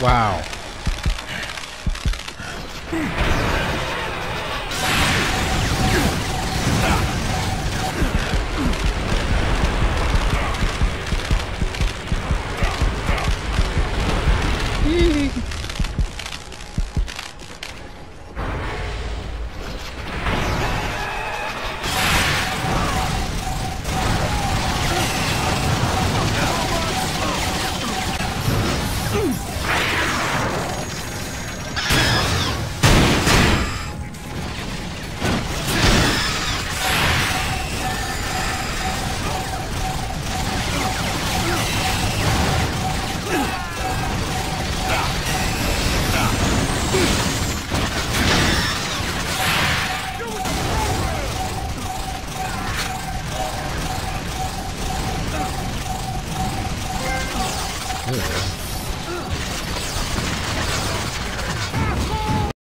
Wow. 没有啊